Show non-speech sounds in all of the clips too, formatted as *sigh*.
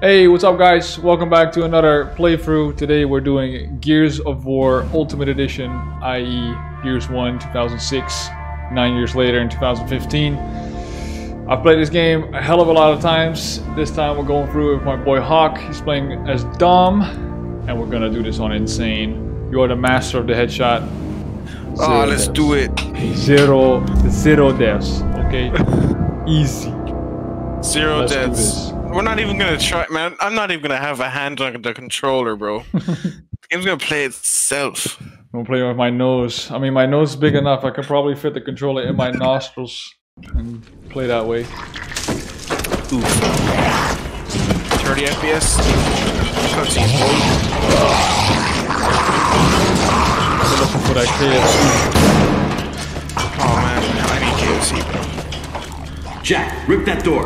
Hey, what's up guys? Welcome back to another playthrough. Today we're doing Gears of War Ultimate Edition, i.e. Gears 1 2006, 9 years later in 2015. I've played this game a hell of a lot of times. This time we're going through with my boy Hawk. He's playing as Dom, and we're gonna do this on Insane. You're the master of the headshot. Oh, let's do it. Zero, zero deaths, okay? *laughs* Easy. 0 Let's deaths. This. We're not even gonna try, man. I'm not even gonna have a hand on the controller, bro. the *laughs* game's gonna play itself. I'm gonna play with my nose. I mean, my nose is big enough. I could probably fit the controller in my nostrils and play that way. 30 FPS. Cutscenes, boy. I'm looking for that KFC. Oh man, I need KFC, bro. Jack, rip that door.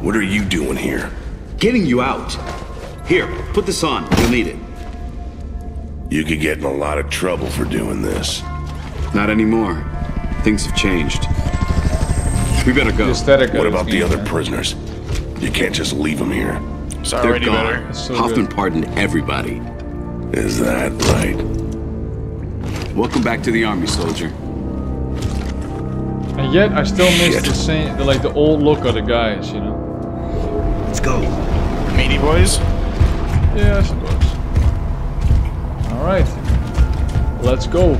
What are you doing here? Getting you out. Here, put this on. You'll need it. You could get in a lot of trouble for doing this. Not anymore. Things have changed. We better go. The aesthetic. of What about the other prisoners? You can't just leave them here. It's They're already gone. better. so Hoffman good. pardoned everybody. Is that right? Welcome back to the army, soldier. And yet, I still miss Shit. the same, the, like the old look of the guys. You know. Let's go. Meaty boys. Yeah, I suppose. All right. Let's go.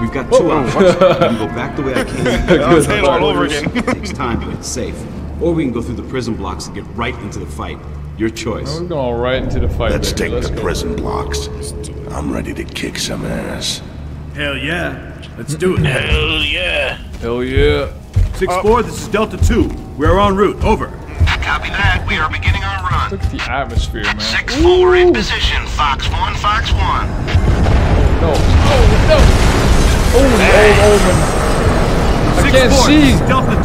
We've got two Whoa. options. we *laughs* can go back the way I came. *laughs* Good say it all over orders. again. takes time, but it's safe. Or we can go through the prison blocks and get right into the fight. Your choice. We're going right into the fight. Let's baby. take Let's the go. prison blocks. I'm ready to kick some ass. Hell yeah. Let's do it. Hell yeah. Hell yeah. 6-4, this is Delta 2. We're en route. Over. Copy that. We are beginning our run. Look at the atmosphere, man. 6-4 in position. Fox 1, Fox 1. No. Oh no. Oh, old omen. Oh, I can't 6-4, see. this is Delta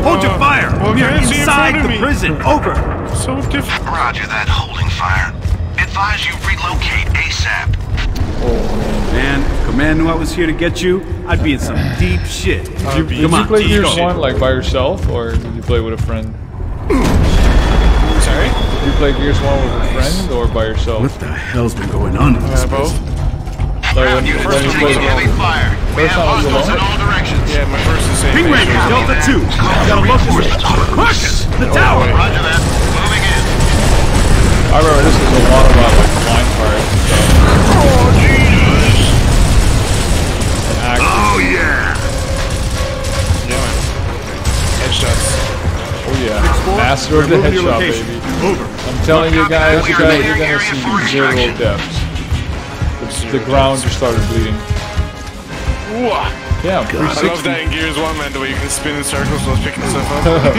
2. *laughs* Hold your fire. Well, we are can't in inside the me. prison. Over. So different. Roger that. Holding fire. Advise you relocate ASAP. Oh. Man, if command knew I was here to get you, I'd be in some deep shit. Did you, did Come you on, play let's Gears 1 like by yourself or did you play with a friend? Sorry. Did you play Gears 1 with a friend or by yourself? What the hell's been going on in this Yeah, both. Like when, Ground units when you taking heavy alone. fire. We First have hostiles in all directions. Yeah, my first and same. Ping thing. Rangers, Delta 2. Got a locust. Push! The oh, tower! Roger that. Moving in. I remember this was a lot about uh, like line fire and stuff. And action. Oh yeah! Oh, yeah, man. Headshots. Oh yeah. Master of the Move your headshot, location. baby. Over. I'm telling you guys, you're guys, you're gonna see zero deaths. The, the ground just started bleeding. Whoa. Yeah, I love that in Gears 1, man, the way you can spin in circles while picking stuff up. *laughs*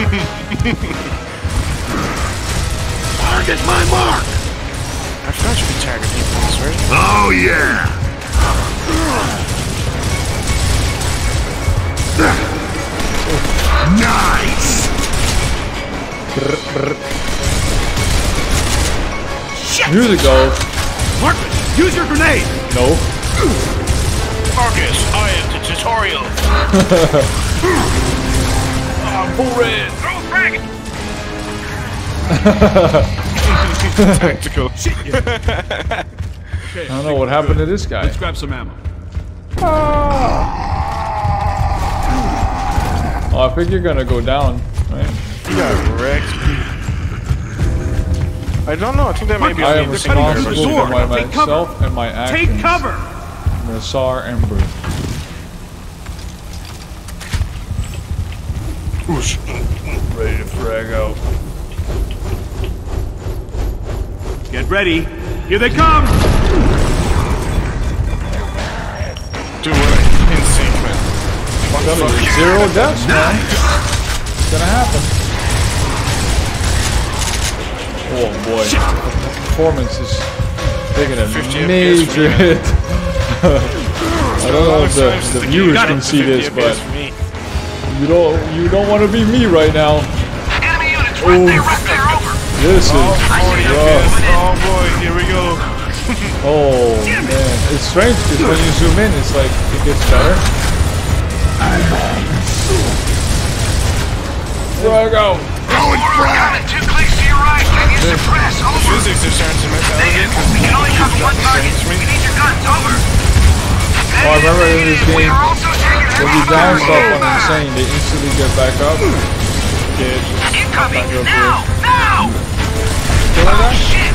Target my mark! I forgot you could target people in this, right? Oh yeah! Nice! Music goes. Marcus, use your grenade! No. Marcus, I am the tutorial. *laughs* Full red. *laughs* Tactical. *laughs* I don't know what happened to this guy. Let's grab some ammo. Ah. Oh, I think you're gonna go down, right? You got wrecked. I don't know. I think that may be I am the single player responsible for my Take cover. myself and my actions. Take cover! I'm a Ember. Ready to frag out. Get ready. Here they come! Dude, what in sync, man. What the Telling you, fuck? Zero deaths, man. It's gonna happen. Oh boy. The performance is taking a 50 FPS major hit. *laughs* I don't know if the, the the viewers can see this, but you don't you don't want to be me right now. Enemy units oh, right there, right there. Over. This is Oh, 40 rough. Oh boy, here we go. *laughs* Oh man, it's strange because when you zoom in, it's like it gets better. Where I go? Going flat. Over. Physics are starting to mess out Negative. again. We can only cover one target. We need your guns. Over. Oh, I remember in this We game, are also taking when heavy you down fire. stuff on insane, they instantly get back up. Get Incoming. back up Now. here. Now. Feel like that? Shit.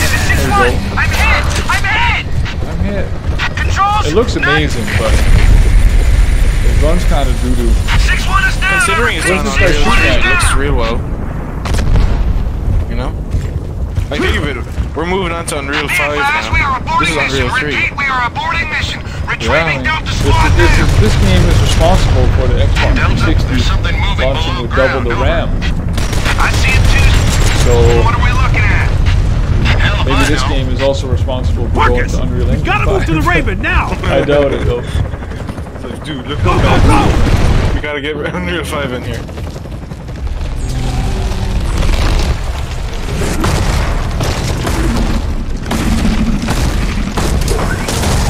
This is There you 6-1. go. I'm hit. I'm hit. I'm hit. Controls. It looks amazing, but the gun's kind of doo doo. 6-1 is down. Considering it's not on this guy real, shooting at? it looks real well. You know? Like think of it, we're moving on to Unreal 5 Advise, we are now. aborting This is Unreal 3. Repeat, we are aborting mission. Yeah, I Retrieving mean, Delta this, squad this, now. is, this game is responsible for the Xbox Delta, 360 something moving launching below with double the ground. RAM. I see it too. So What are we looking at? Hell maybe I this know. game is also responsible for going Marcus! to Unreal Engine Gotta move to the Raven now! *laughs* I doubt it though. It's like, dude, look how bad. We gotta get *laughs* Unreal 5 in here.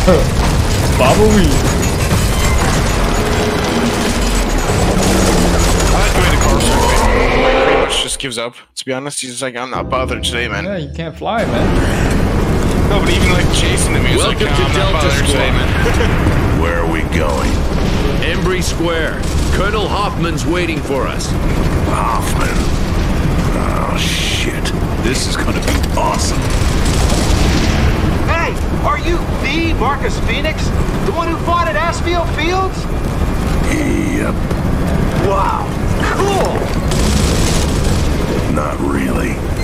Baba Weed. I like the way the car circuit like, pretty much just gives up. To be honest, he's just like, I'm not bothered today, man. Yeah, you can't fly, man. No, but even like chasing the he was like, Welcome "Nah, to I'm not Delta bothered today, man. *laughs* Where are we going? Embry Square. Colonel Hoffman's waiting for us. Hoffman. Oh, shit. This is gonna be awesome. Are you the Marcus Fenix? The one who fought at Aspho Fields? Yep. Wow, cool! Not really.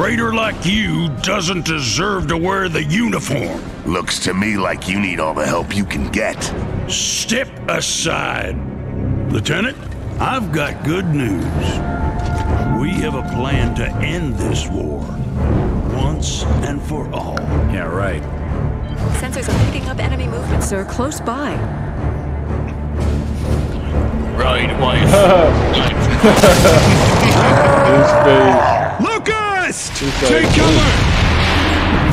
Traitor like you doesn't deserve to wear the uniform. Looks to me like you need all the help you can get. Step aside. Lieutenant, I've got good news. We have a plan to end this war. Once and for all. Yeah, right. Sensors are picking up enemy movement, sir, close by. Right, wife. *laughs* His face. Lucas! Take cover!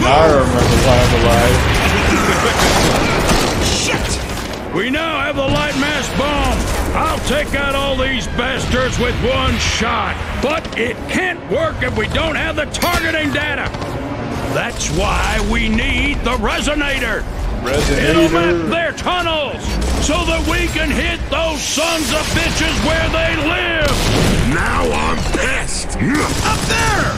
I remember why I'm alive. Shit! We now have the Lightmass bomb. I'll take out all these bastards with one shot. But it can't work if we don't have the targeting data. That's why we need the resonator. It'll map Resonator. their tunnels so that we can hit those sons of bitches where they live. Now I'm pissed. Up there!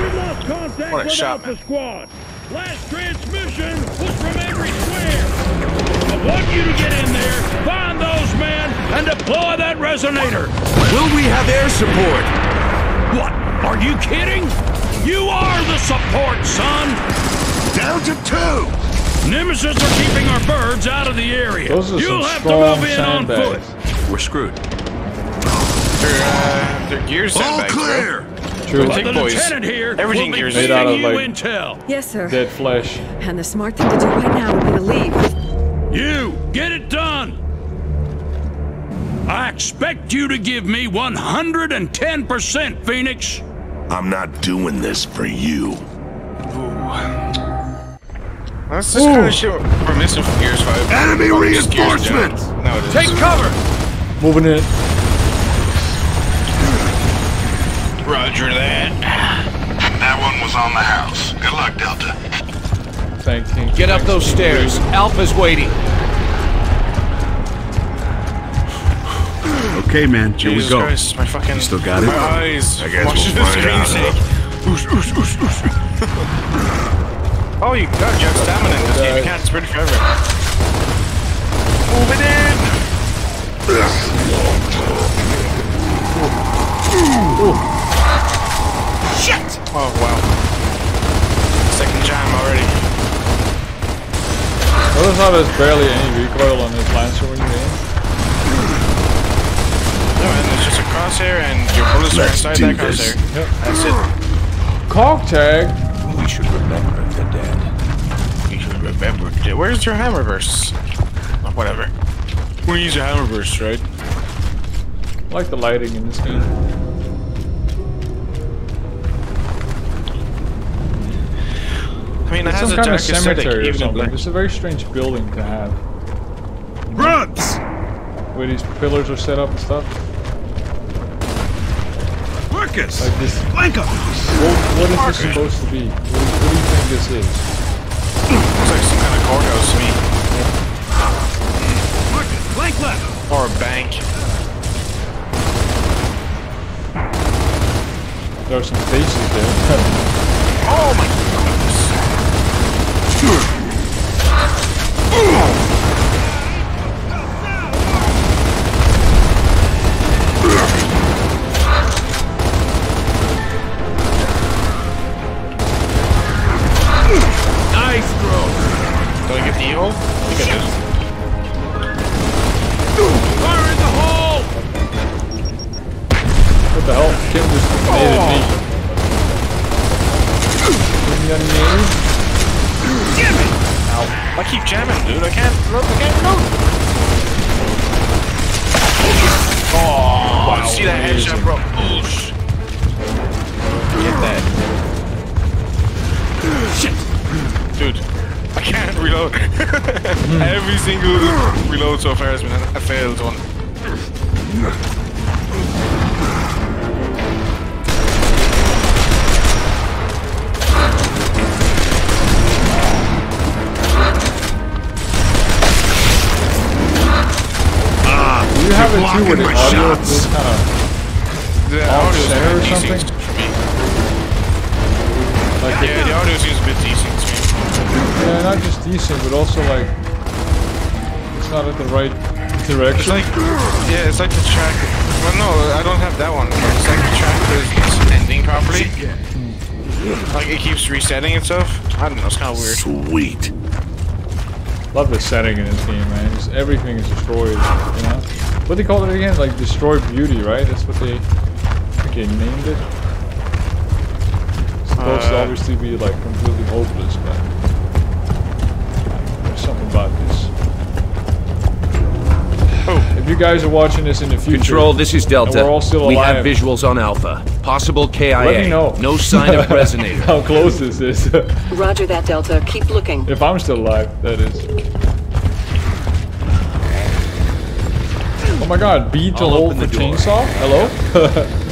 We lost contact What a with shot, Alpha man. Squad. Last transmission was from Embry Square. I want you to get in there, find those men, and deploy that resonator. Will we have air support? What? Are you kidding? You are the support, son. Down to two. Nemacysts are keeping our birds out of the area. Those are You'll some have to move in on foot. We're screwed. They're, uh, they're gears All sandbags, bro. clear. True. But the boys. lieutenant here Everything will be gears Made feeding out of, like- intel. Yes, sir. Dead flesh. And the smart thing to do right now would be to leave. You, get it done! I expect you to give me 110%, Fenix! I'm not doing this for you. That's just kind of shit we're missing from Gears 5. Enemy Probably just Gears down. reinforcements! No. Take cover! Moving in. Roger that. That one was on the house. Good luck, Delta. Thank you. Get up those stairs. Alpha's waiting. Okay, man, here Jesus we go. Christ, my fucking. You still got it? My eyes. I guess Watch we'll the find out. Oosh, oosh, oosh, oosh. oh, you got you have stamina in this game. You can't sprint forever. Move it in. Shit! Oh wow. Second jam already. Notice how there's barely any recoil on this Lancer when you aim. No, and it's just a crosshair, and your bullets are Let's inside do that this. crosshair. Yep. That's it. cog tag. We should remember the dead. We should remember. the dead. Where's your hammerburst? Oh, whatever. We use your hammerburst, right? I like the lighting in this game. I mean, it It's has some a kind of cemetery or something. black. It's a very strange building to have. Grunts! Where these pillars are set up and stuff. Marcus! Like this. Flank 'em! What, what is this supposed to be? What, do- what do you think this is? Looks like some kind of courthouse to me. Marcus, flank left! Or a bank. There are some faces there. *laughs* Oh my goodness. Nice I keep jamming, dude. I can't look. I can't look. Oh, wow, see that headshot, bro? Oosh. Get that. Shit! Dude, I can't reload. *laughs* Every single reload so far has been a failed one. Do you have it too where the blocking my audio shots. is kind of The Off audio center or something? for me. like Yeah, the audio seems a bit decent to me. yeah, not just decent, but also like it's not at the right It's direction. like, yeah, it's like the track. Well, no, I don't have that one. It's like the track is ending properly. Like it keeps resetting itself. I don't know. It's kind of weird. Sweet. Love the setting in this game, man. Just everything is destroyed. You know, what they call it again? Like destroy beauty, right? That's what they. I think they named it. It's supposed to Uh, obviously be like completely hopeless, but there's something about this. If you guys are watching this in the future, Control, this is Delta. we're all still alive. we have visuals on Alpha. Possible KIA. Let me know. No sign of *laughs* resonator. how close is this is. *laughs* Roger that, Delta. Keep looking. if I'm still alive, that is. Oh my god, B to I'll hold open for the chainsaw? Hello? *laughs*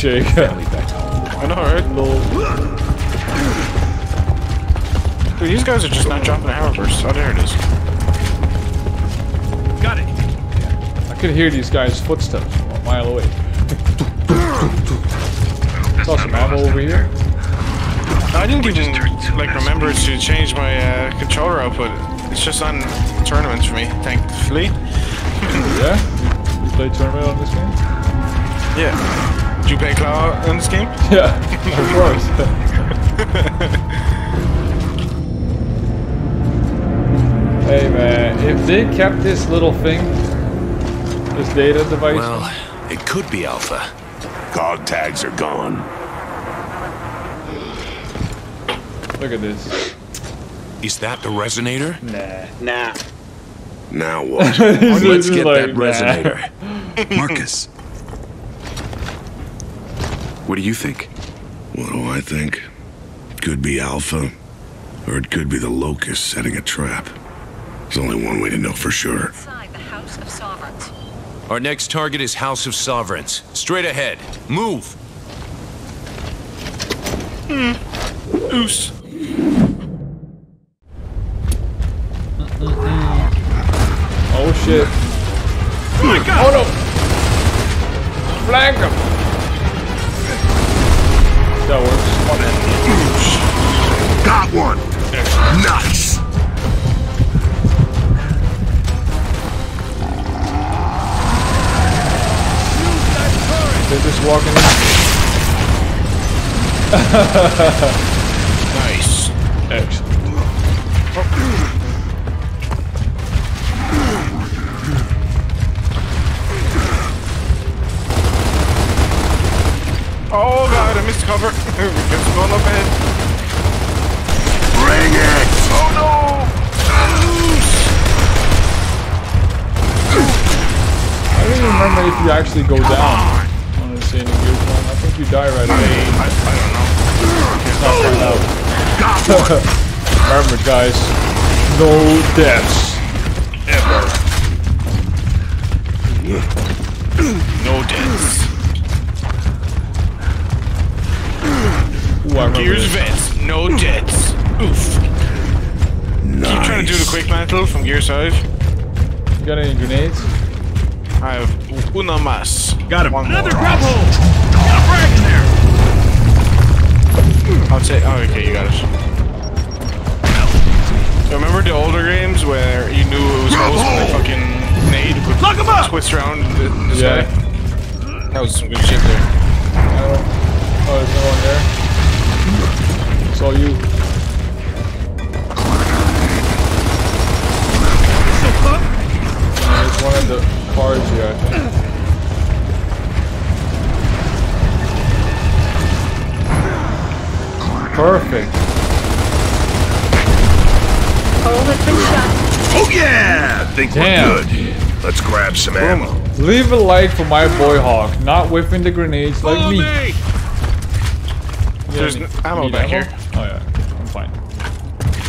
The screen shake. I know, right? Lol. Dude, these guys are just not dropping a hammerburst. Oh, there it is. Got it! I could hear these guys' footsteps a mile away. Saw some ammo over here. I didn't even like remember to change my uh, controller output. It's just on tournaments for me, thankfully. Yeah? You, you play tournament on this game? Yeah. Did you play Claw on this game? *laughs* Yeah, of *laughs* course. hey man, if they kept this little thing, this data device, Well, it could be Alpha. Cog tags are gone. Look at this. Is that the resonator? Nah. Nah. Now what? *laughs* Let's get like, that nah. resonator. Marcus. What do you think? What do I think? Could be Alpha, or it could be the Locust setting a trap. There's only one way to know for sure. Inside the House of Sovereigns. Our next target is House of Sovereigns. Straight ahead. Move. Hmm. Oos. Oh shit. Oh no! Flank him! That works. Got one! Nice! They're just walking in. *laughs* Nice. Excellent. Cover. Just going up ahead. Bring it! Oh no! I don't even remember if you actually go down on the Sailing Gears one. I think you die right away. I, I don't know. It's not right out. Got one! *laughs* Remember guys, no deaths. Ever. No deaths. Ooh, I remember Gears this. vents, no deaths. Oof. Keep trying to do the quick mantle from Gear 5. You got any grenades? I have una mas. Got him. One Another more. grab hold. Got a frag in there. I'll take. Oh, okay, you got it. So remember the older games where you knew it was host when they fucking nade would Lock him up. twist around in the, the Yeah. sky? That was some good shit there. Uh, oh, there's no one there. It's all you. Yeah, There's one of the cars here, I think. Perfect. Hole has been shut. Oh yeah! Think Damn. we're good. Let's grab some ammo. Leave a like for my boy Hawk, not whiffing the grenades like me. me! There's need- n- ammo need back here.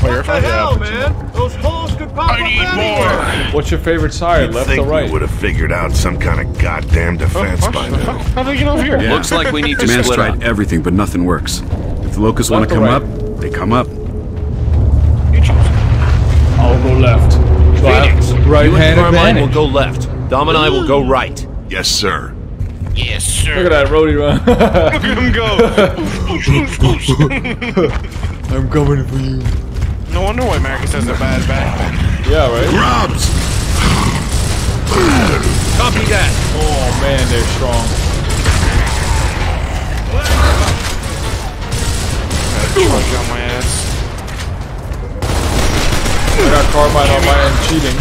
Oh, you're hell, man? Those holes could pop I up need anywhere. What's your favorite side, You'd left think or right? we would have figured out some kind of goddamn defense What by now. How did I get over here? Yeah. Looks like we need to Man's split tried up. everything, but nothing works. If the locusts want to come right? up, they come up. You choose. I'll go left. So I have Fenix, right you and hand Carmine will go left. Dom and I will go right. Yes, sir. Yes, sir. Look at that roadie run. Look at him go. *laughs* *laughs* I'm coming for you. No wonder why Marcus has a bad back. Yeah, right? Grubs! Copy that. Oh man, they're strong. Charge on my ass. I got Carmine on my end cheating.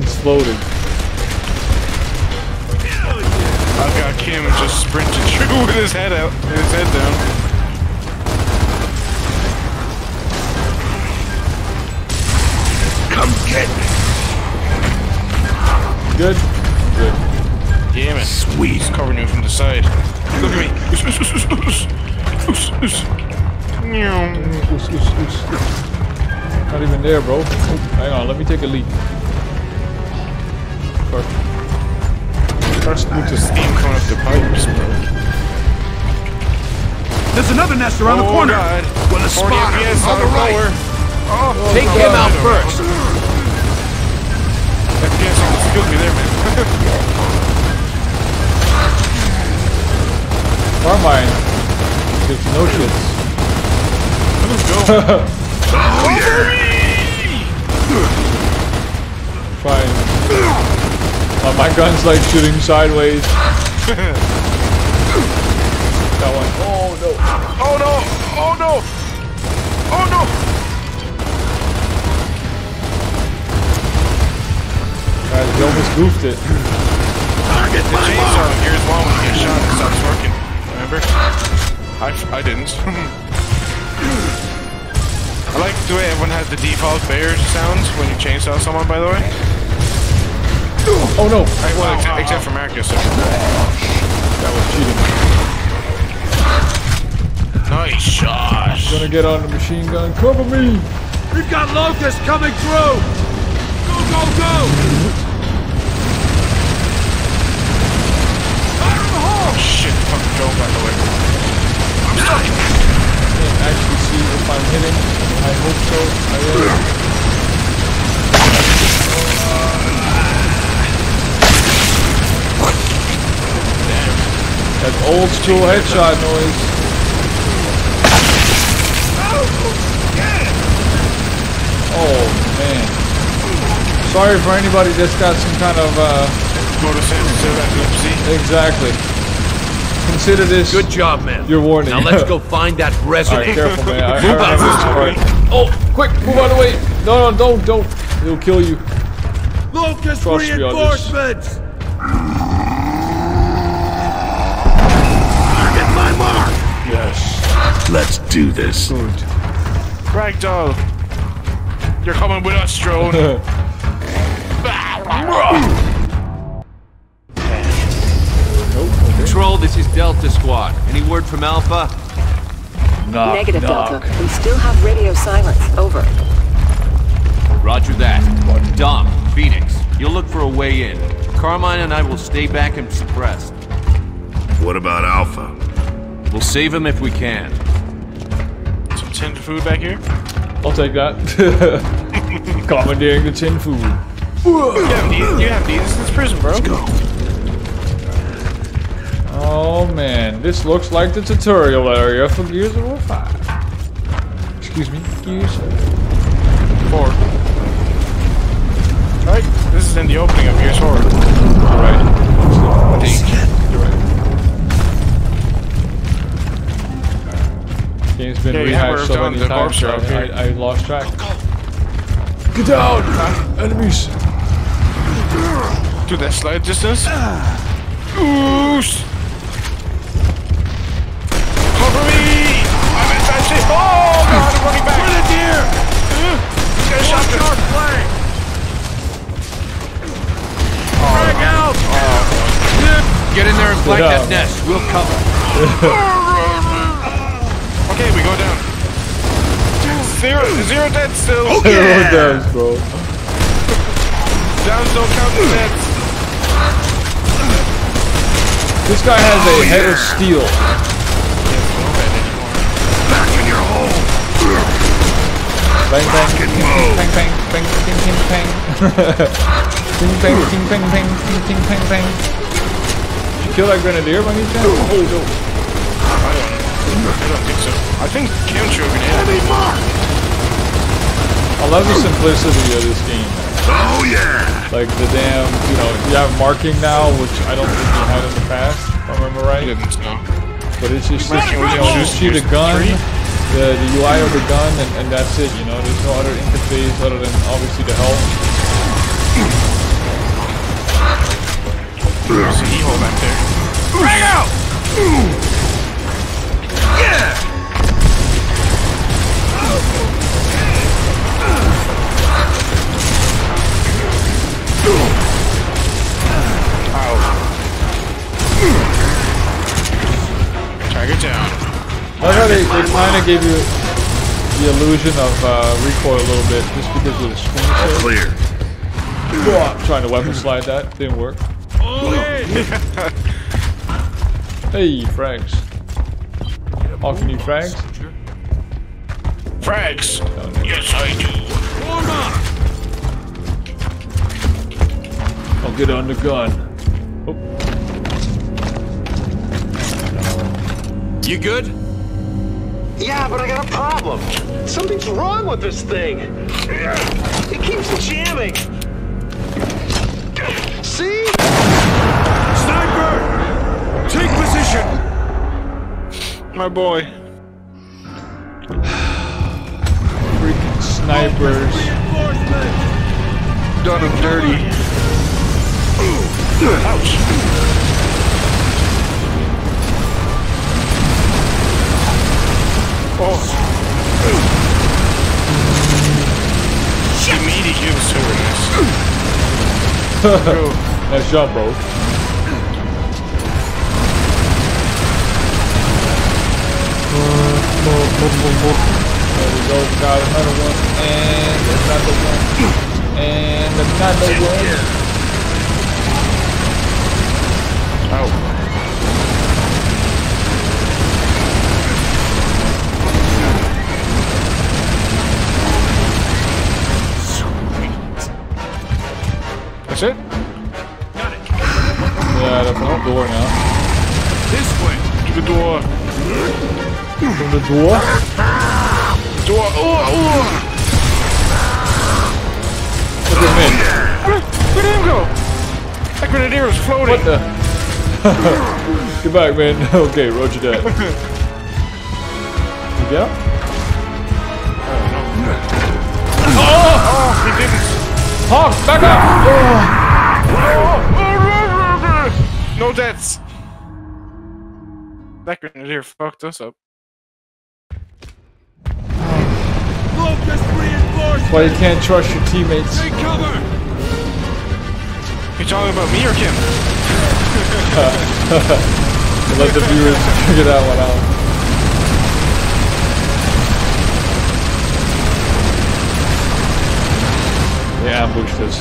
*laughs* Exploded. I've got Kim just sprinting *laughs* through with his head out, his head down. Come get me. Good? Good. Damn it. Sweet. He's covering you from the side. Look at me. Not even there, bro. Oh, hang on, let me take a leak. Perfect. First There's steam coming up the pipes, bro. There's another nest around the Oh, corner. God. With a 40 spotter on the right. lower. Oh, oh, Take him out first. FPS on the Scooby there, man. *laughs* Carmine. Gives no shits. Let's go. *laughs* Oh yeah! Fine. Uh, my gun's like shooting sideways. *laughs* That one. Oh no. Oh no! Oh no! Oh no! Guys, we almost goofed it. the chainsaw in Gears 1 when you get shot, it stops working. Remember? I, I didn't. *laughs* I like the way everyone has the default bear sounds when you chainsaw someone, by the way. Oh no! Right, well, except, except for Marcus. That was cheating. Nice shot. I'm Gonna get on the machine gun. Cover me! We've got locusts coming through! Go, go, go! Fire in the hole! Oh, shit, fucking drone got away. I'm stuck. Can't actually see if I'm hitting. I hope so. I am. That old school headshot noise. Oh man. Sorry for anybody that's got some kind of uh Photosensitive epilepsy. exactly. Consider this Good job, man. your warning. Now let's *laughs* go find that resident. careful man. I, *laughs* I Move out. remember this part. Oh, quick, move out of the way. No, no, don't, don't. It'll kill you. Locust Trust me on this. reinforcements! Let's do this. Good. Ragdoll. You're coming with us, drone. *laughs* Control, this is Delta Squad. Any word from Alpha? Knock, Negative, knock. Delta. We still have radio silence. Over. Roger that. Dom, Fenix, you'll look for a way in. Carmine and I will stay back and suppress. What about Alpha? We'll save him if we can. Some tinned food back here. I'll take that. *laughs* Commandeering the tin food. You have these. You have these. This is prison, bro. Let's Go. Oh man, this looks like the tutorial area for Gears of War 5. Excuse me, Gears. Four. Right. This is in the opening of Gears 4. You're right. I think. You're right. Game's been Yeah, rehashed so many times corpse I. I, I lost track. Get down! Enemies! To that slide distance. Oosh. Cover me! I'm in bad. Oh god, I'm running back. Grenadier! He's got a shotgun. flank! Oh, Frag out! Oh, oh. Get in there and flank that nest. We'll cover. *laughs* Zero, zero dead still. Zero deaths, bro. Downs don't count as deads. This guy has a head of steel. Back in your hole. Bang bang Rock and bang roll. bang bang bang bang bang bang. Bing bang bing bang bang bing bing bang bang. Did you kill that grenadier by any chance? Oh no. I don't think so. I think Kim threw a grenade. I love the simplicity of this game. Oh yeah. Like the damn, you know, you have marking now, which I don't think you had in the past, if I remember I right. didn't know. But it's just, Man, this, can you know, just see the use gun, the, the UI of the gun, and, and that's it, you know. There's no other interface other than obviously the health. There's an e-hole back there. Frag out! Target down. I thought they, they kind of gave you the illusion of uh, recoil a little bit, just because of the screen share. Clear. Oh, I'm trying to weapon slide that, didn't work. Hey, frags. Oh, can you frags? Frags. Yes, I do. I'll get on the gun. You good? Yeah, but I got a problem. Something's wrong with this thing. It keeps jamming. See? Sniper! Take position! My boy. Freaking snipers. Done and dirty. Ouch. Oh. Immediate use to nice job, bro. There we go. Got another one. And another one. And another one. Oh. That's it? Got it. Yeah, that's the door now. This way. To the door. From the door? Door. Oh, oh. Look at me. Where, where did him go? That grenadier was floating. What the? Get back, man. *laughs* okay, roger that. You get him? Oh, he didn't. Hawk, back up! No deaths. That grenadier fucked us up. Locust why you can't trust your teammates. Take cover! You talking about me or Kim? Let the viewers figure that one out. They ambushed us.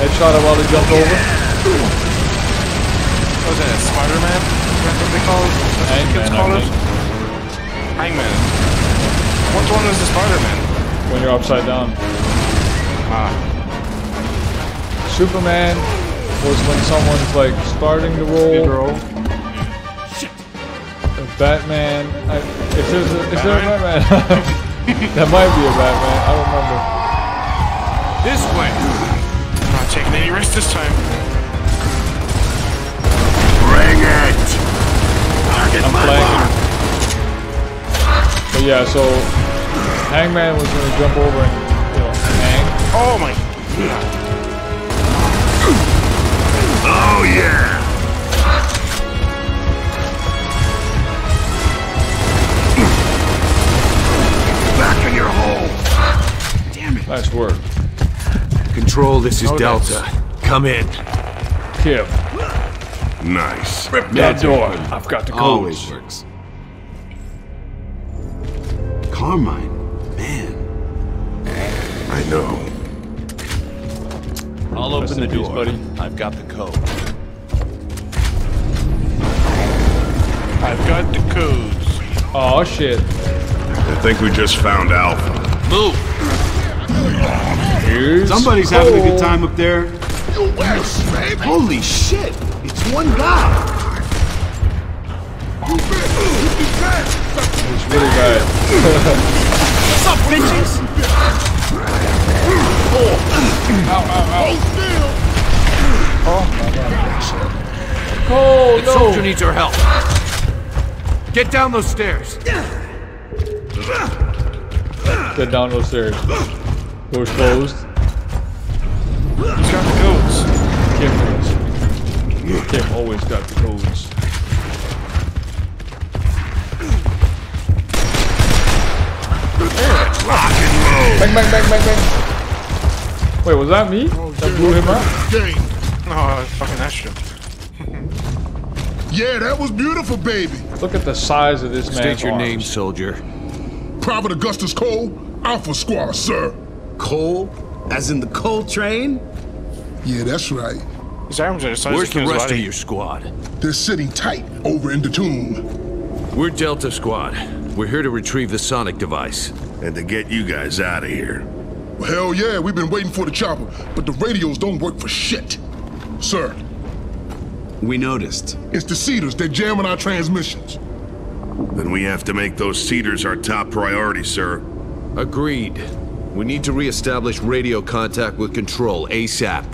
Headshot him while he jumped over. Was that? Spider-Man? Is that what they call it? Hangman, Kids I call it? think. Hangman. What one is the Spider-Man? When you're upside down. Ah. Superman was when someone's like starting to roll. A Batman. I, if there's a, is there a Batman? *laughs* that might be a Batman. I don't remember. This way. Not taking any risks this time. Bring it! Target I'm my playing. But yeah, so Hangman was gonna jump over and you know hang. Oh my. Oh yeah! Back in your hole! Damn it! Nice work. Control, this is Oh, Delta. Come in. Kim. Nice. Rip That door. I've got the code. Always works. Carmine, man. I know. I'll Rest open the in door. buddy. I've got the code. I've got the codes. Oh shit. I think we just found Alpha. Move. Here's Somebody's having a good time up there. Holy shit! It's one guy. It's really bad. What's up, bitches? Oh ow, ow, ow. Oh, my God. Oh, no. The soldier needs our help. Get down those stairs. Get down those stairs. Doors closed. He's got the codes. Kim does. Kim always got the codes. Bang, bang, bang, bang, bang. Wait, was that me? Oh, that blew him up? Oh, fucking Astro. *laughs* Yeah, that was beautiful, baby. Look at the size of this man. State your arms. name, soldier. Private Augustus Cole, Alpha Squad, sir. Cole? As in the Cole Train? Yeah, that's right. His arms are the size Where's of the rest body. of your squad? They're sitting tight over in the tomb. We're Delta Squad. We're here to retrieve the sonic device. And to get you guys out of here. Well, hell yeah, we've been waiting for the chopper, but the radios don't work for shit. Sir, We noticed. it's the Seeders. They're jamming our transmissions. Then we have to make those seeders our top priority, sir. Agreed. We need to re-establish radio contact with Control ASAP.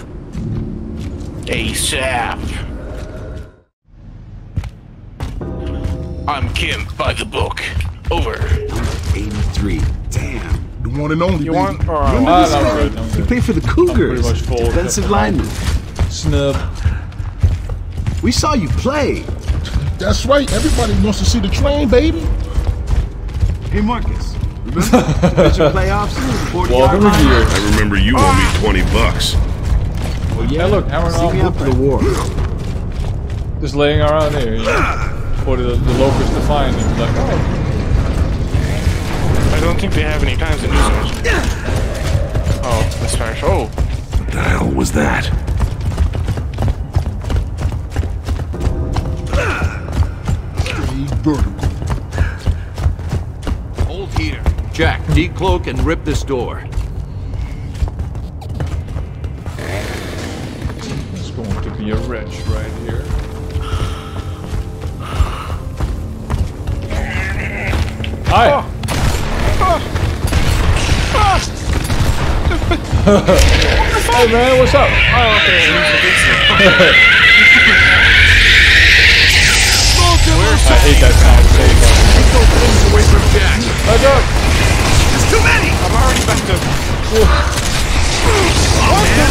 ASAP. I'm Kim by the book. Over. 83. Damn. The one and only. You baby. want? Uh, or, Remember this no, good. You good. play for the Cougars. much full. Defensive lineman. Snub. We saw you play. That's right. Everybody wants to see the train, baby. Hey, Marcus. Remember? *laughs* Division playoffs? 40 Welcome to yard line? I remember you owe me 20 bucks. Well, Yeah, look, Hammer See me and after the war. Just laying around here. You know? For the, the locals to find him. Like, oh, I don't think they have any plans to do so. Oh, that's fair. Oh, What the hell was that? Vertical. Hold here. Jack, decloak and rip this door. To a right here. Hi. hey man, what's up? oh, okay. I hate that sound so much. Close away from Jack. Back up. There's too many! I'm already back to.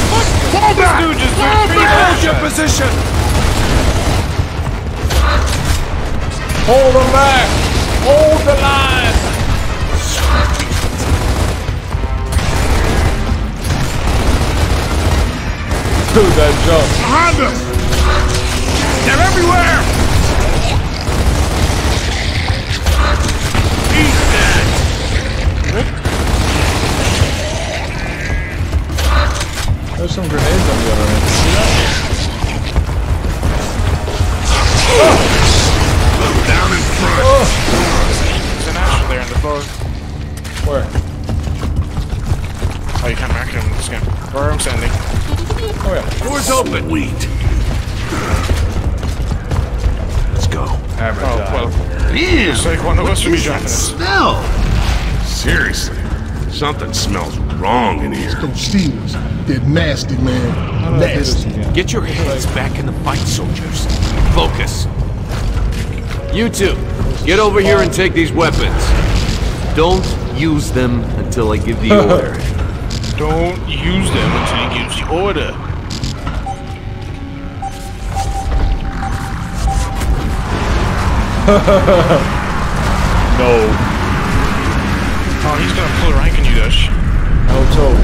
Fall back! Just Fall back! Hold your position! Hold them back. Hold the line. Dude, that jump. Behind us! They're everywhere! Eat There's some grenades on the other end. See that? Down in front. There's an ash there on the floor. Where? Oh, you can't mark it in this game. Where I'm standing. Oh yeah. Door's open. Sweet. Let's go. Hammer Oh, time. well. Damn. It's like one of us should be driving this. Smell. Seriously. Something smells wrong in here. Those Steelers, they're nasty, man. How do I do this Nasty. Get your heads back in the fight, soldiers. Focus. You two, get over here and take these weapons. Don't use them until I give the *laughs* order. Don't use them until he gives the order. *laughs* No. Oh, he's gonna pull rank on you, Dash. No toe.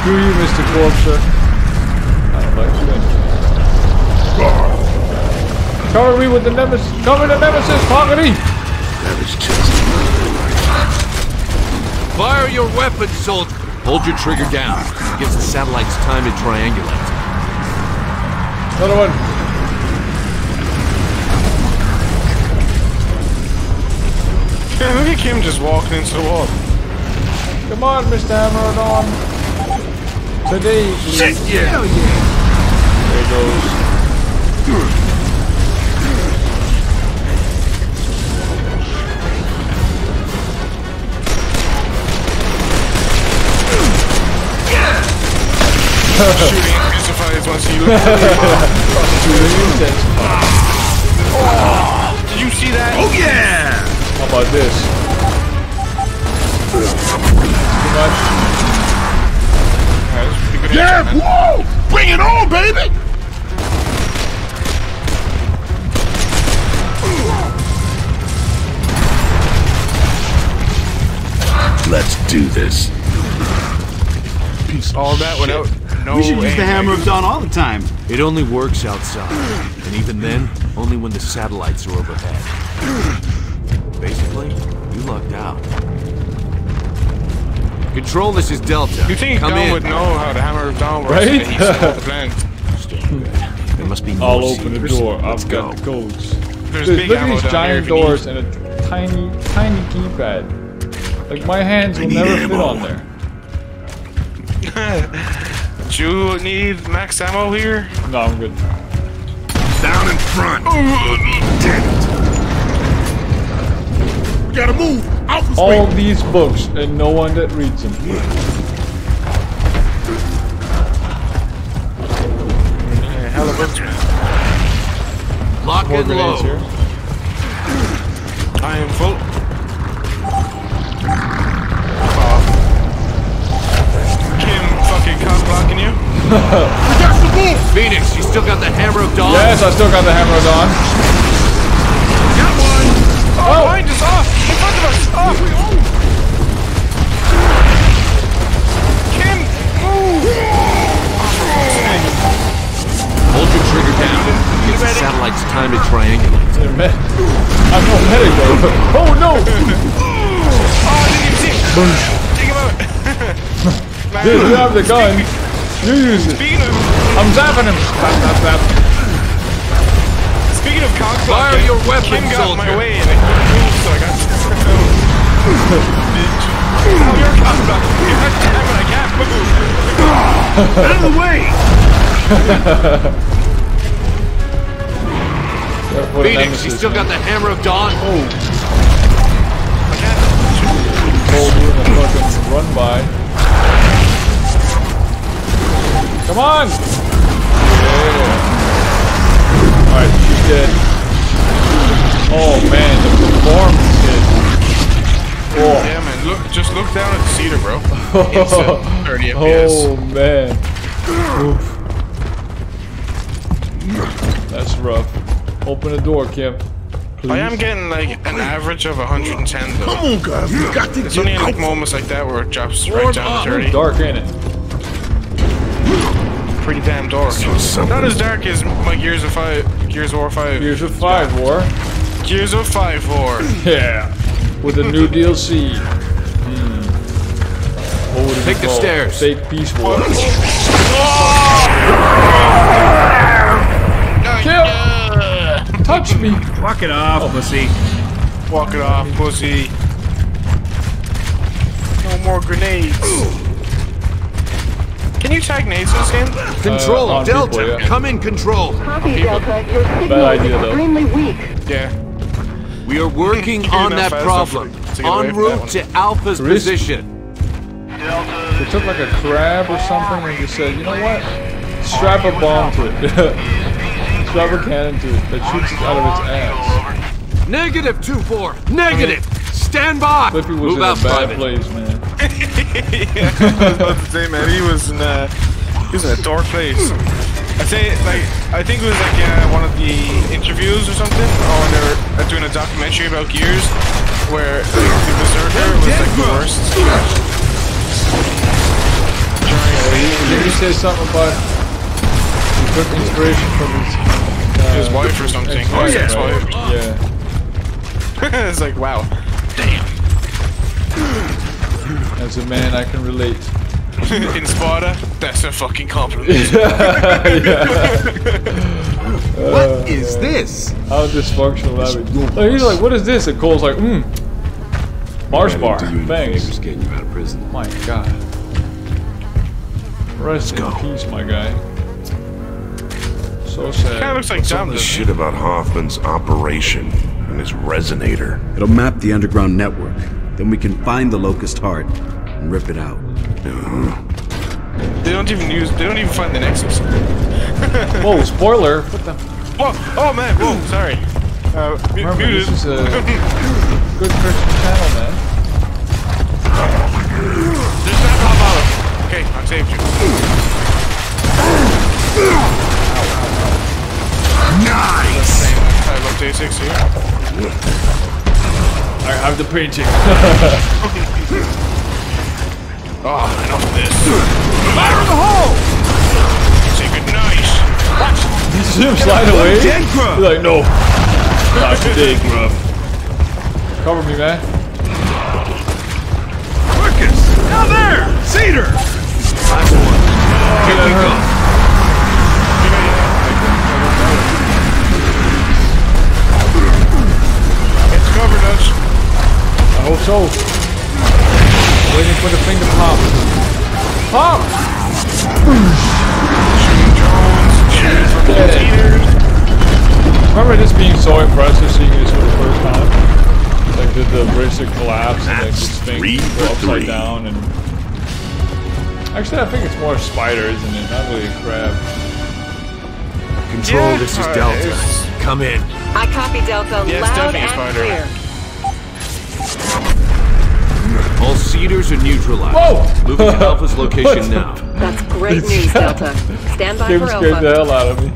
Screw you, Mr. Corpser. I don't like you. Cover me with the nemesis. Cover the nemesis, Pockety! That was just Fire your weapons, soldier. Hold your trigger down. It gives the satellites time to triangulate. Another one. Yeah, look at Kim just walking into the wall. Come on, Mr. Hammer on. Today, please. Yeah! Hell yeah. There goes. *laughs* Shooting look. Did you see that? Oh yeah! How about this? Too much? Good Yeah, whoa! Bring it on, baby! Let's do this. All that without no we should use the hammer of dawn all the time. It only works outside. And even then, only when the satellites are overhead. Basically, you lucked out. Control, this is Delta. You think Come Dawn in. would know how the hammer of Dawn works? Right? and He set all the. There must be more I'll open the door. Let's I've go. got the codes. There's Dude, big look at these giant if you need. doors and a tiny, tiny keypad. Like my hands will need never fit on there. *laughs* Do you need max ammo here? No, I'm good. Down in front. Oh, damn it. We gotta move! all these books and no one that reads them. Yeah, hella books. Lock More and load. here. I am full. Fucking cock blocking you? *laughs* Fenix, you still got the hammer of dawn? Yes, I still got the hammer on. Got one! Oh, oh, behind us! Off! In front of us! Off! Kim! Move! Hold your trigger down. It's the satellite's time to triangulate. They're med- I'm no medic though. *laughs* Oh no! Oh, I didn't even see it! Take him out! *laughs* Dude, you have the gun. You use it. Speaking of, I'm zapping him. Zap, zap, zap. speaking of cock Fire blocking, your weapon, Kim got my way and it moved, so I got Bitch. Oh, you're cock blocking. God damn it, I can't move. Out of the way! Gotta put Fenix, you still got the hammer of dawn? Oh, I can't. told you in a fucking run by. Come on! Yeah. Alright, she's dead. Oh man, the performance hit. Oh. Yeah, man, look, just look down at the Seeder, bro. *laughs* Instant 30 FPS. Oh man. Oof. That's rough. Open the door, Kim. Please. I am getting like an average of 110 though. Come on, guys. We got to It's get only in like moments like that where it drops right Warm down up. to 30. Dark, ain't it? Pretty damn dark. Not as dark as my Gears of Five, Gears of War Five. Here's a five war. Gears of Five War. *laughs* Yeah. With the new DLC. Hmm. What would it be Take the called? stairs. Fake Peace War. *laughs* Kim! Touch me! Walk it off, pussy. Walk it off, pussy. No more grenades. *gasps* *laughs* Can you tag nades in this game? Control, Uh, Delta, people, yeah. come in control. Copy, Delta. Your signal Bad idea, is though. extremely weak. Yeah. We are working Give on that that problem. enough to get away En route to Alpha's Risk. position. They took like a crab or something and just said, you know what? Strap a bomb to it. *laughs* Strap a cannon to it that shoots it out of its ass. Negative 2-4. Negative. Stand by. Move out, bad private. place, man. Yeah, I was about to say, man, he was in a, he was in a dark place. I'd say, like, I think it was like uh, one of the interviews or something, or they were uh, doing a documentary about Gears, where like, the Berserker was like the worst. Did he say something about he took inspiration from his uh, His wife or something. Oh, ex-wife, right? Yeah. *laughs* it's like, wow, damn. *laughs* As a man, I can relate. *laughs* in Sparta, that's a fucking compliment. *laughs* *laughs* What is this? How dysfunctional that is. Like, he's like, what is this? And Cole's like, mmm. Mars bar. Thanks. getting you out of prison. My god. Rest in peace, my guy. So sad. Kinda looks like What's all Dom, this doesn't shit about Hoffman's operation and his resonator? It'll map the underground network. Then we can find the locust heart and rip it out. They don't even use. They don't even find the Nexus. *laughs* Whoa, spoiler. What the? Whoa! Oh man! Whoa! Sorry. Uh, Remember, muted. this is a *laughs* good Christian channel, man. There's that pop out. Okay, I saved you. Nice! I love day six here. I have the painting. Oh, *laughs* enough of this. Fire in the hole! Say good night. What? You see him slide away? He's like, no. Not today, Gruff. Cover me, man. Marcus! Down there! Seeder! So impressive seeing this for the first time? Like the, the bridge to collapse and like sphinx three go upside three. down and. Actually, I think it's more spider, isn't it? Not really a crab. Control, Yeah, this is Delta. it's- Come in. I copy Delta Yeah, it's loud definitely a and spider. clear. All Seeders are neutralized. Whoa! Moving to *laughs* Alpha's location now. That's great news, *laughs* Delta. Stand by Kim for scared the hell out of me.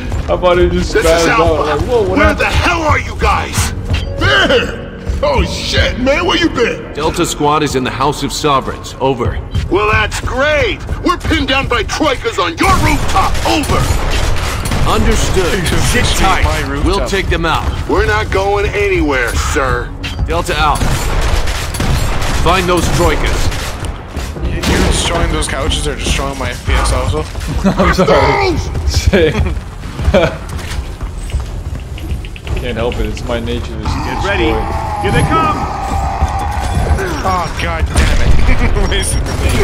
*laughs* I thought he just This spazzed is out. Alpha. Like, whoa, what Where the hell are you guys? There! Oh shit, man, where you been? Delta Squad is in the House of Sovereigns. Over. Well, that's great. We're pinned down by troikas on your rooftop. Over. Understood. Sit officially tight. We'll take them out. We're not going anywhere, sir. Delta out. Find those troikas. You're destroying those couches, they're destroying my FPS also. *laughs* I'm sorry. Say. *laughs* Can't help it. It's my nature to Get ready. Here they come. Oh god damn it. *laughs* Wasted the thing.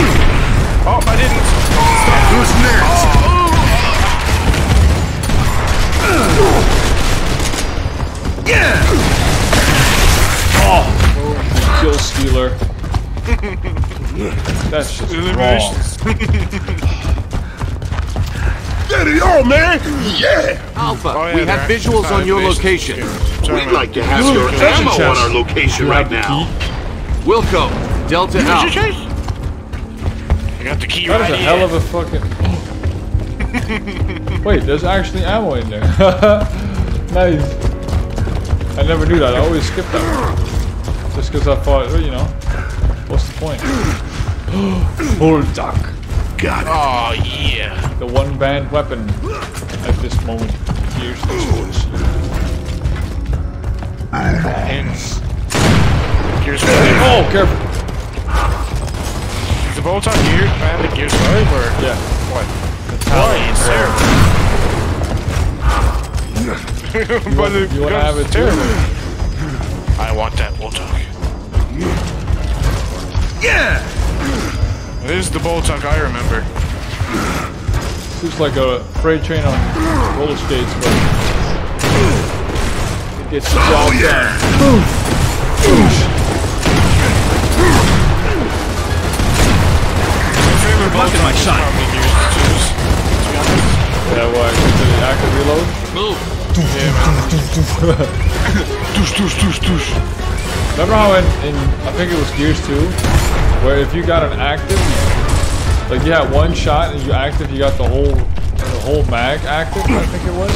Oh, I didn't. Who's next? Oh, oh kill stealer. *laughs* That's just wrong. Eliminations. Get it on, man. Yeah. Alpha, Oh, yeah, we have visuals on your eliminations. location. Sorry, We'd like to have your treasure ammo on our location You right now. key? Wilco, Delta Treasure out. chest? I got the key That right is a hell of a fucking. *laughs* Wait, there's actually ammo in there. *laughs* nice. I never knew that. I always skipped that one. Just because I thought, oh, you know, what's the point? *gasps* Hordak. Got it. Oh yeah. The one banned weapon at this moment. Here's the swords. Ends. Gears Oh, careful. Is the bolt on gear and the Gears 5 or Yeah. what? Why? It's terrible. You but want, you want to have it too? terrible. I want that Boltok. Yeah. This is the Boltok I remember. It's like a freight train on roller skates, but it gets the job oh, done. My favorite Look at my Boltok is shot. probably Gears 2s, to be honest. Yeah, what? Into the active reload? Move. Yeah, man. Douche, douche, douche, douche. Remember how in, in I think it was Gears 2, where if you got an active, like you had one shot and you active, you got the whole the whole mag active. I think it was.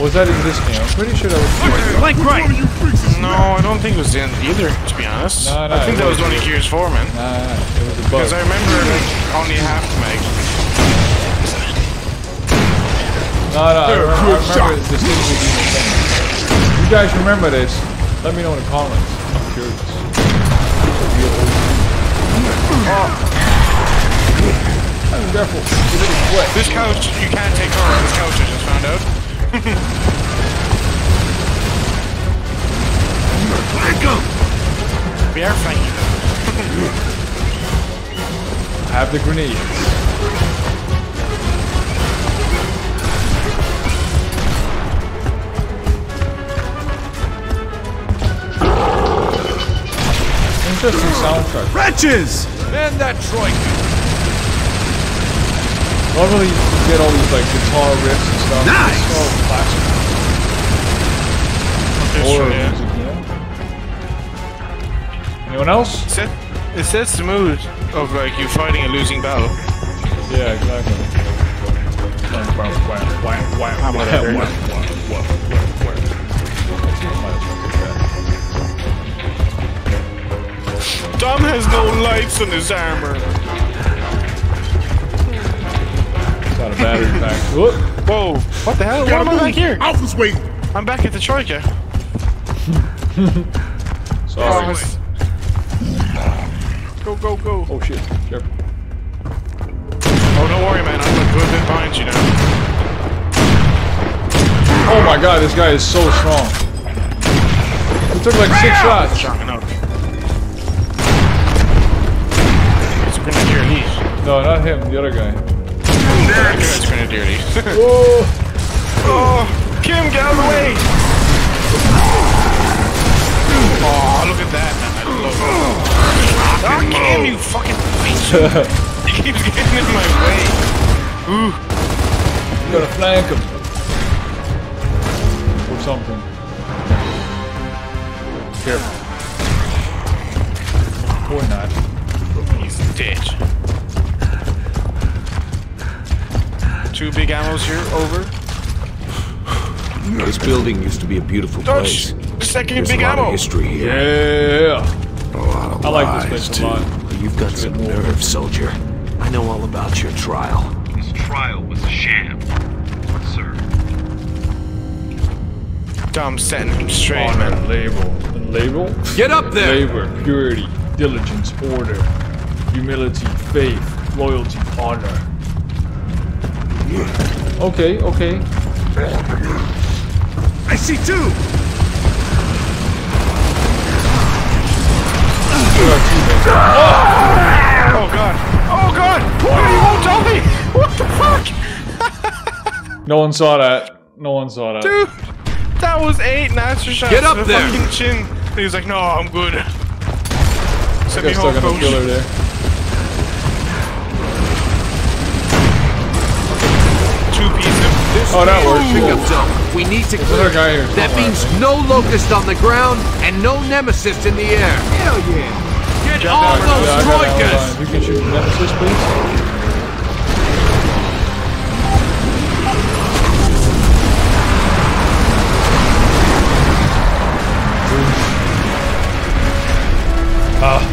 Or was that in this game? I'm pretty sure that was. Like right. No, I don't think it was in either, to be honest. No, no, I think that was was- only Gears 4, man. Nah, it was a bug. Because I remember only half the mag. No, no, I remember, I remember distinctly being the same. You guys remember this? Let me know in the comments. I'm curious. Careful. Get it wet. This couch, you can't take cover on this couch, I just found out. Let *laughs* go. We are fighting. *laughs* Have the grenades. Interesting soundtrack. Wretches. Man, that troika. Normally you get all these like guitar riffs and stuff. Nice. It's all classic That's horror true, yeah. music, you know? Anyone else? It, set, it sets the mood of like you fighting a losing battle. Yeah, exactly. I'm whatever. Dom has no lights on his armor. Got a battery pack. Whoop. Whoa, what the hell? Why am I back here? Alpha's waiting. I'm back at the Troika. *laughs* Sorry. Oh, it's- Go, go, go. Oh shit. Careful. Oh, don't worry, man. I'm a good bit behind you now. Oh my god, this guy is so strong. He took like six shots. Strong enough. It's Grenadier Elite. No, not him, the other guy. It's Grenadier. Whoa! oh, Kim, get out of the way! Oh, look at that. I love. Ah, damn you fucking bitch. he keeps getting in my way. Ooh. You gotta flank him. Or something. Careful. Or not. He's dead. Two big ammos here, over. This building used to be a beautiful Dutch, place. second There's big a lot ammo. of history here. Yeah. A lot of I like this place a too. lot. You've got some nerve, soldier. I know all about your trial. His trial was a sham, sir. Tom setting him straight, Honor, man. label. Label? Get up there! Labor, purity, diligence, order, humility, faith, loyalty, honor. Okay, okay. I see two! Oh god. Oh god! Why you won't tell me? What the fuck? *laughs* No one saw that. No one saw that. Dude, that was eight natural shots Get up to the there. fucking chin. And he was like, no, I'm good. Send me Guess home, they're gonna coach. Oh, that works. Pickup zone. We need to clear guy here. it. That somewhere. means no locust on the ground and no Nemacysts in the air. Hell yeah! Get Jump all those Yeah, I got that troikas! You can shoot Nemesis, please. Ah.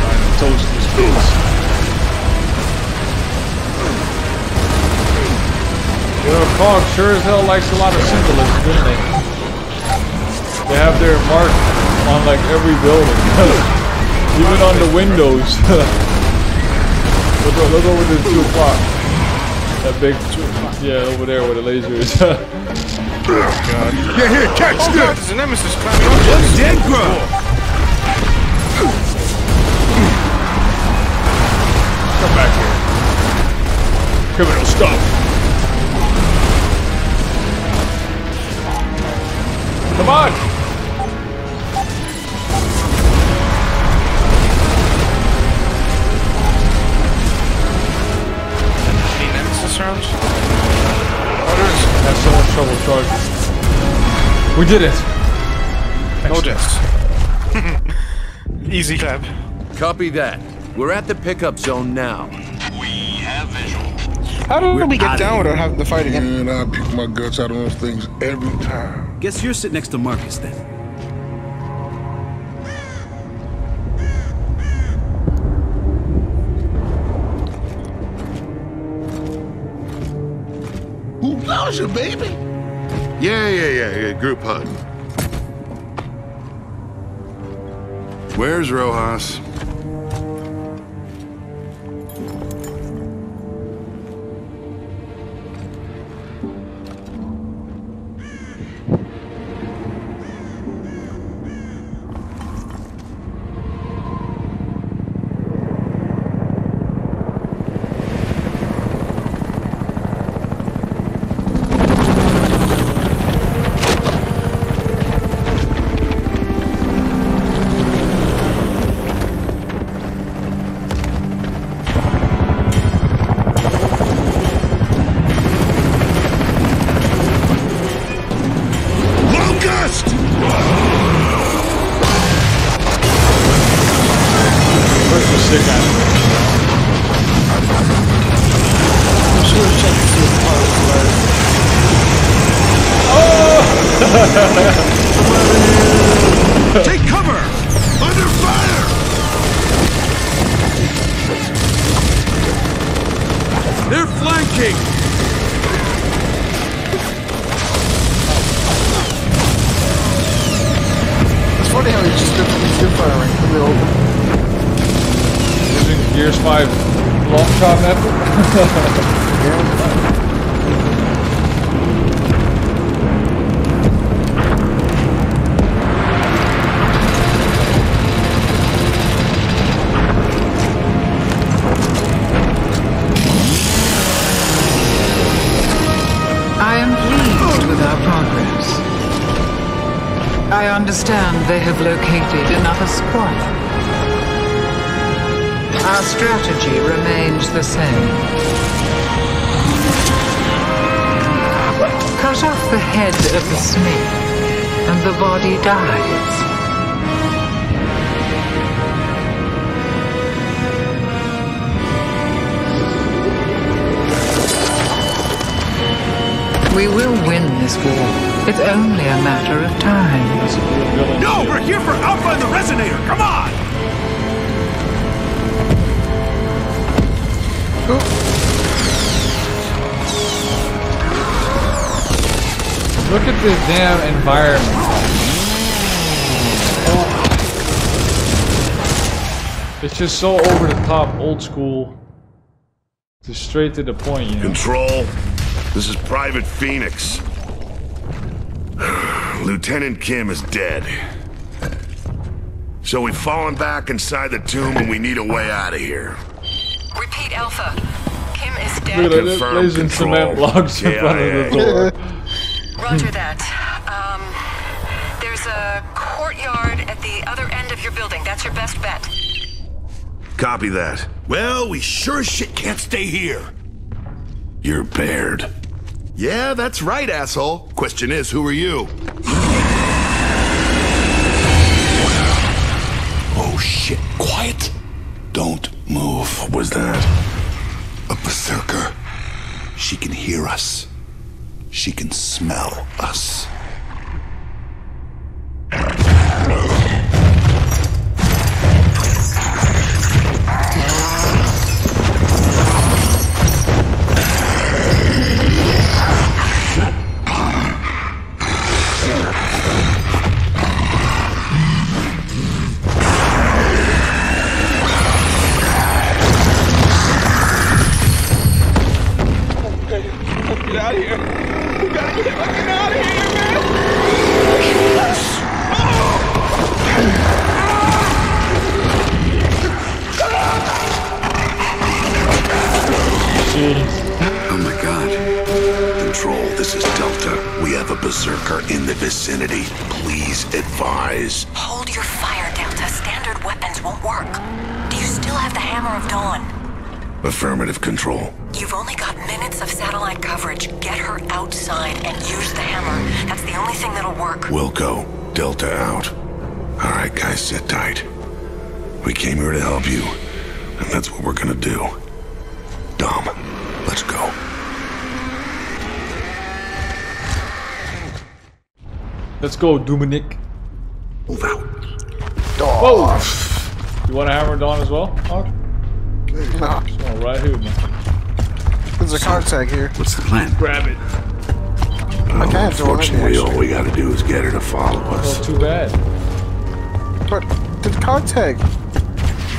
Trying to toast this bitch. You know, Cog sure as hell likes a lot of symbolism, didn't they? They have their mark on like every building. *laughs* Even on the windows. *laughs* look, look over the 2 o'clock. That big, yeah, over there where the laser is. *laughs* Yeah, here, catch Oh god, this! there's a nemesis climbing up. Dead grub! Come back here. Criminal stuff. Come on! Any nemesis around? There is. Have so much trouble charging. We did it! No deaths. *laughs* Easy clap. Copy that. We're at the pickup zone now. We have visual. How do We're we get outta down here. without having to fight again? And I pick my guts out of those things every time. Guess you're sitting next to Marcus then. Who loves you, baby? Yeah, yeah, yeah, yeah. Group hug. Where's Rojas? Just so over the top, old school. Just straight to the point, you know. Control, this is Private Fenix. *sighs* Lieutenant Kim is dead. So we've fallen back inside the tomb and we need a way out of here. Repeat, Alpha. Kim is Look dead. at that, Confirm blazing control. cement blocks in front of the door. *laughs* Roger that. Um, there's a courtyard at the other end of your building. That's your best bet. Copy that. Well, we sure as shit can't stay here. You're Baird. Yeah, that's right, asshole. Question is, who are you? Oh shit, quiet. Don't move. What was that? A berserker. She can hear us. She can smell us. Affirmative control. You've only got minutes of satellite coverage. Get her outside and use the hammer. That's the only thing that'll work. We'll go. Delta out. Alright, guys, sit tight. We came here to help you, and that's what we're gonna do. Dom, let's go. Let's go, Dominic. Move out. Whoa! You want a hammer dawn as well? Mark? No. Oh, right here, man. There's a card tag here. What's the plan? Grab it. I can't Unfortunately, all we gotta do is get her to follow us. Oh, too bad. But the card tag.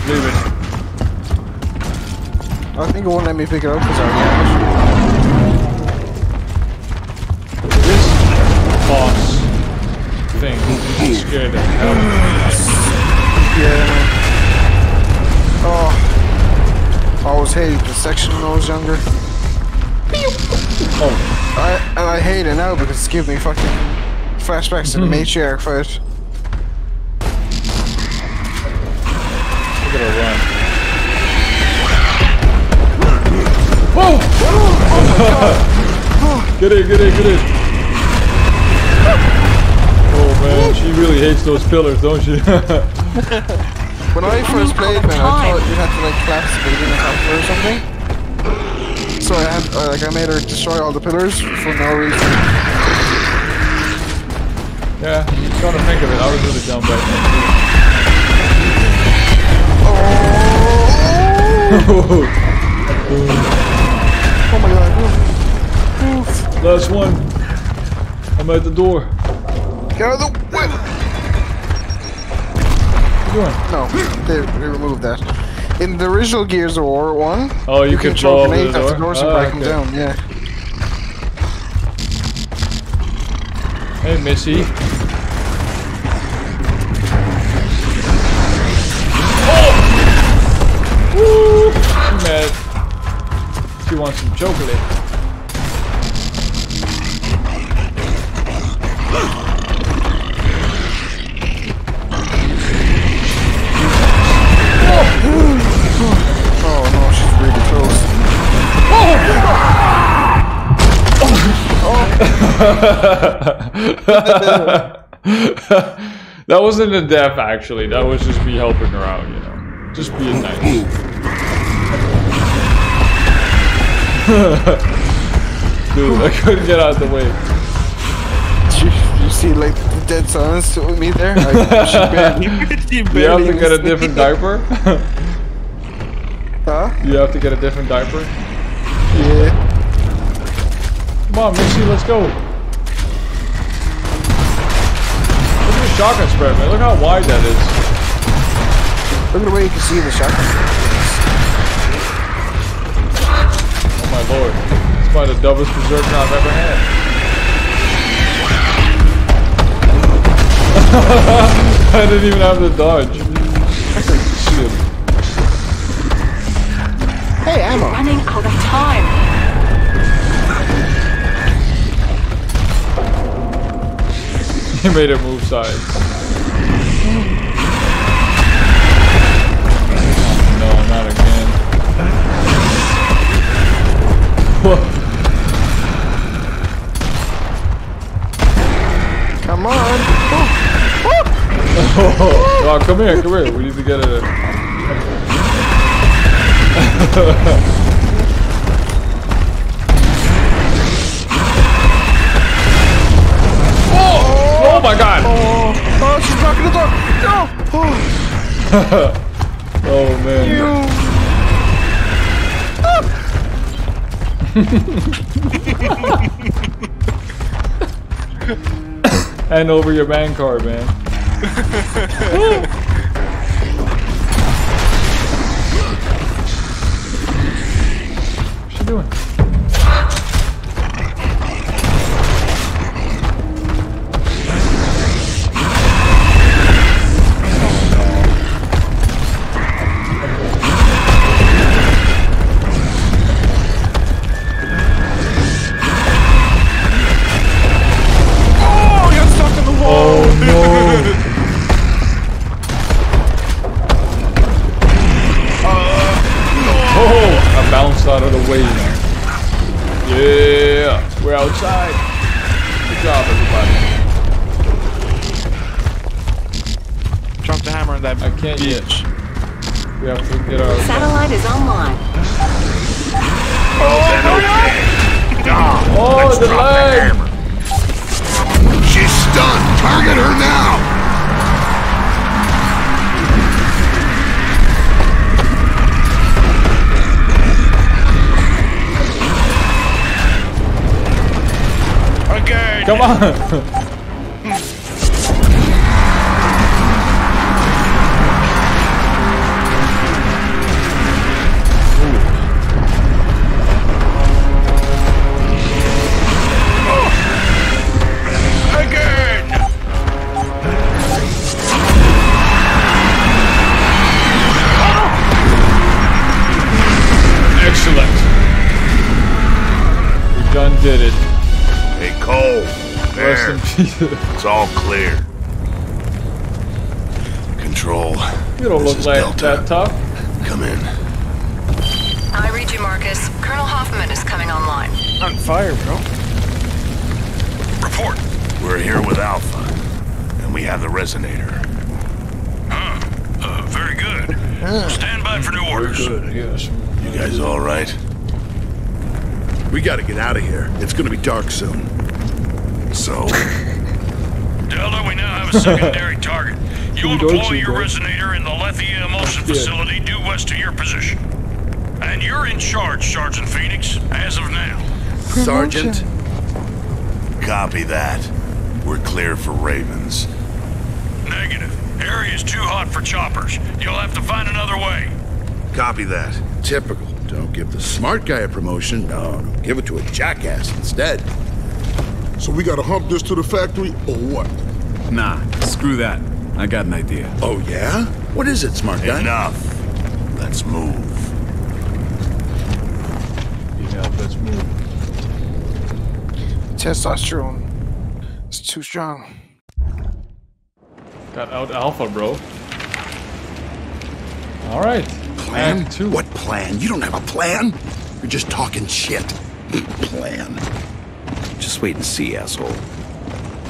Leave it. I think it won't let me pick it up because I already have This boss thing scared the hell out of it. Yeah. Always hated the section when I was younger. Oh. I, and I hate it now because it's giving me fucking flashbacks to the mm-hmm. matriarch fight. Look at her run. Whoa! get in, get in, get in. *laughs* Oh man, she really hates those pillars, don't she? *laughs* When I first played, man, I thought you had to like collapse the building on top of her or something. So I had, uh, like, I made her destroy all the pillars for no reason. yeah, trying to think of it. I was really dumb back *laughs* Oh my god. Last one. I'm at the door. Get out of the way! What you doing? No, they, they removed that. In the original Gears of War one, Oh, you, you can blow the grenades at door. the door so Ah, break them down, yeah. Hey, Missy. Oh! Woo! She mad. She wants some chocolate. Oh no, she's really close. Oh! that wasn't a death, actually. That was just me helping her out, you know. Just being nice. *laughs* Dude, I couldn't get out of the way. You, you see like the dead silence with me there? Like, she *laughs* barely, *laughs* she You have to get a different diaper? Huh? You have to get a different diaper? Yeah. Come on, Missy, let's go. Look at the shotgun spread, man. Look how wide that is. Look at the way you can see the shotgun. Oh my lord. It's probably the dumbest berserker I've ever had. *laughs* I didn't even have to dodge. *laughs* Shit. Hey, ammo. Running out of time. *laughs* He made it move sides. No, not again. *laughs* Come on. *laughs* oh, come here, come here. We need to get it. Oh, oh my god. Oh, oh, she's blocking the door. No. Oh. *laughs* oh man. Hand *laughs* over your bank card, man. *laughs* It's all clear. Control. You don't This look is like Delta. that tough. Come in. I read you, Marcus. Colonel Hoffman is coming online. On fire, bro. Report. We're here with Alpha, and we have the resonator. Uh, very good. Stand by for new orders. Very Good, yes. You guys all right? We gotta get out of here. It's gonna be dark soon. So? Delta, we now have a secondary *laughs* target. You will deploy you, your bro? resonator in the Lethia Imulsion facility due west to your position. And you're in charge, Sergeant Fenix, as of now. Sergeant? Copy that. We're clear for Ravens. Negative. Area's too hot for choppers. You'll have to find another way. Copy that. Typical. Don't give the smart guy a promotion. No, no. Give it to a jackass instead. So we gotta hump this to the factory, or what? Nah, screw that. I got an idea. Oh, yeah? What is it, smart guy? Enough. Let's move. Yeah, let's move. Testosterone. It's too strong. Got out alpha, bro. All right. Plan? What plan? You don't have a plan. You're just talking shit. *laughs* plan. Just wait and see, asshole.